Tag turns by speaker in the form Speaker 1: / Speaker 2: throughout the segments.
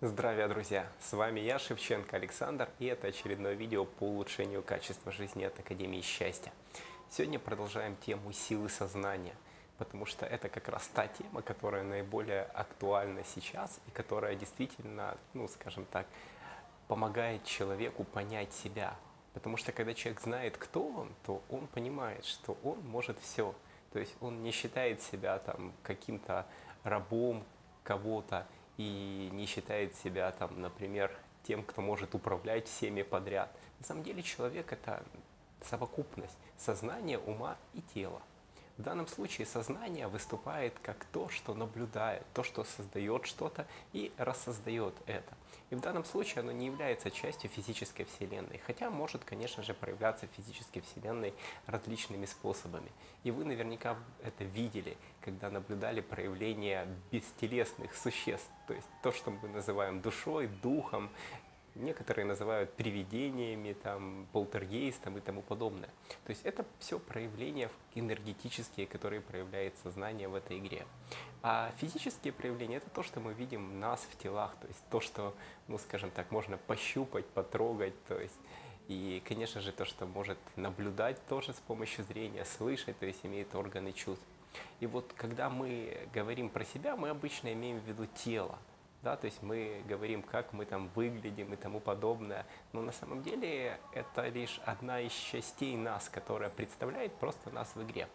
Speaker 1: Здравия, друзья! С вами я, Шевченко Александр, и это очередное видео по улучшению качества жизни от Академии Счастья. Сегодня продолжаем тему силы сознания, потому что это как раз та тема, которая наиболее актуальна сейчас и которая действительно, ну, скажем так, помогает человеку понять себя. Потому что когда человек знает, кто он, то он понимает, что он может все. То есть он не считает себя там каким-то рабом кого-то, и не считает себя, там, например, тем, кто может управлять всеми подряд. На самом деле человек – это совокупность сознания, ума и тела. В данном случае сознание выступает как то, что наблюдает, то, что создает что-то и рассоздает это. И в данном случае оно не является частью физической Вселенной, хотя может, конечно же, проявляться в физической Вселенной различными способами. И вы наверняка это видели, когда наблюдали проявление бестелесных существ, то есть то, что мы называем душой, духом, некоторые называют привидениями, там, полтергейстом и тому подобное. То есть это все проявления энергетические, которые проявляет сознание в этой игре. А физические проявления – это то, что мы видим нас в телах, то есть то, что, ну, скажем так, можно пощупать, потрогать, то есть и, конечно же, то, что может наблюдать тоже с помощью зрения, слышать, то есть имеет органы чувств. И вот когда мы говорим про себя, мы обычно имеем в виду тело да, то есть мы говорим, как мы там выглядим и тому подобное, но на самом деле это лишь одна из частей нас, которая представляет просто нас в игре.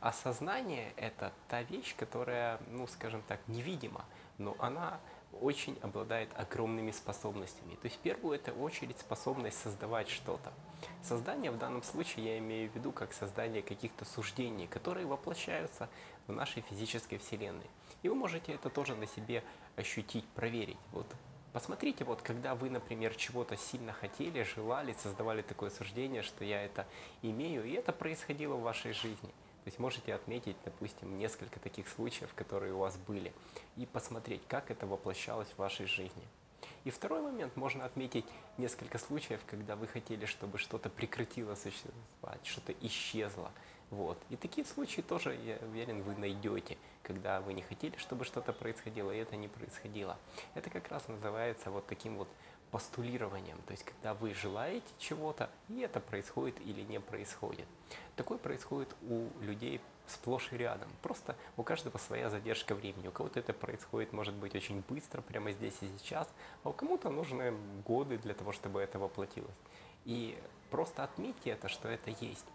Speaker 1: А сознание – это та вещь, которая, ну, скажем так, невидима, но она очень обладает огромными способностями. То есть в первую это очередь способность создавать что-то. Создание в данном случае я имею в виду как создание каких-то суждений, которые воплощаются в нашей физической вселенной. И вы можете это тоже на себе ощутить, проверить. Вот Посмотрите, вот когда вы, например, чего-то сильно хотели, желали, создавали такое суждение, что я это имею, и это происходило в вашей жизни. То есть можете отметить, допустим, несколько таких случаев, которые у вас были, и посмотреть, как это воплощалось в вашей жизни. И второй момент, можно отметить несколько случаев, когда вы хотели, чтобы что-то прекратило существовать, что-то исчезло. Вот. И такие случаи тоже, я уверен, вы найдете, когда вы не хотели, чтобы что-то происходило, и это не происходило. Это как раз называется вот таким вот постулированием, то есть когда вы желаете чего-то, и это происходит или не происходит. Такое происходит у людей сплошь и рядом. Просто у каждого своя задержка времени. У кого-то это происходит, может быть, очень быстро, прямо здесь и сейчас, а у кому-то нужны годы для того, чтобы это воплотилось. И просто отметьте это, что это есть.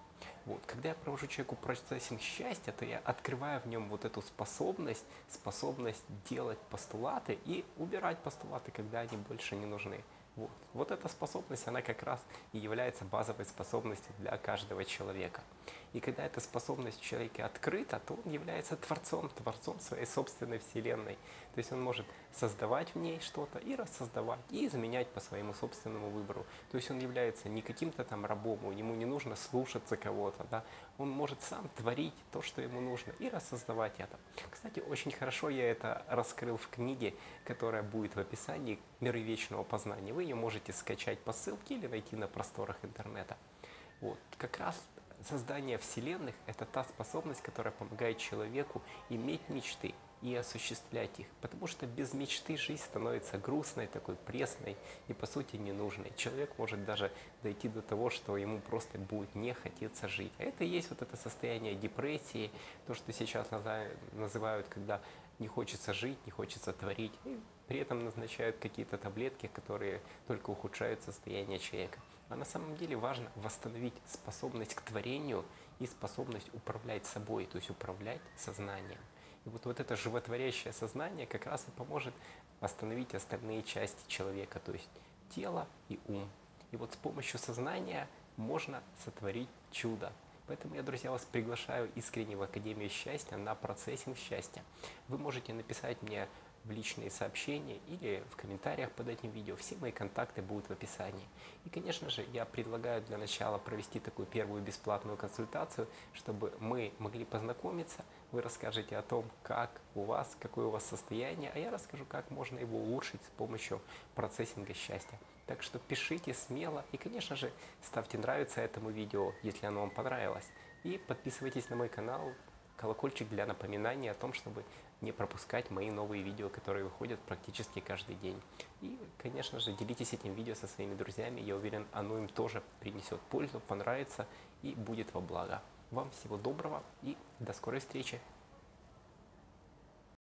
Speaker 1: Вот. Когда я провожу человеку процессинг счастья, то я открываю в нем вот эту способность, способность делать постулаты и убирать постулаты, когда они больше не нужны. Вот. вот эта способность, она как раз и является базовой способностью для каждого человека. И когда эта способность в человеке открыта, то он является творцом, творцом своей собственной вселенной. То есть он может создавать в ней что-то и рассоздавать, и изменять по своему собственному выбору. То есть он является не каким-то там рабом, ему не нужно слушаться кого-то, да? он может сам творить то, что ему нужно, и рассоздавать это. Кстати, очень хорошо я это раскрыл в книге, которая будет в описании «Миры вечного познания». Вы ее можете скачать по ссылке или найти на просторах интернета. Вот. Как раз создание вселенных – это та способность, которая помогает человеку иметь мечты и осуществлять их. Потому что без мечты жизнь становится грустной, такой пресной и, по сути, ненужной. Человек может даже дойти до того, что ему просто будет не хотеться жить. А это и есть вот это состояние депрессии, то, что сейчас называют, когда не хочется жить, не хочется творить. При этом назначают какие-то таблетки, которые только ухудшают состояние человека. А на самом деле важно восстановить способность к творению и способность управлять собой, то есть управлять сознанием. И вот, вот это животворящее сознание как раз и поможет восстановить остальные части человека, то есть тело и ум. И вот с помощью сознания можно сотворить чудо. Поэтому я, друзья, вас приглашаю искренне в Академию счастья на процессинг счастья. Вы можете написать мне в личные сообщения или в комментариях под этим видео. Все мои контакты будут в описании. И, конечно же, я предлагаю для начала провести такую первую бесплатную консультацию, чтобы мы могли познакомиться. Вы расскажете о том, как у вас, какое у вас состояние, а я расскажу, как можно его улучшить с помощью процессинга счастья. Так что пишите смело и, конечно же, ставьте нравится этому видео, если оно вам понравилось. И подписывайтесь на мой канал, колокольчик для напоминания о том, чтобы не пропускать мои новые видео, которые выходят практически каждый день. И, конечно же, делитесь этим видео со своими друзьями. Я уверен, оно им тоже принесет пользу, понравится и будет во благо. Вам всего доброго и до скорой встречи!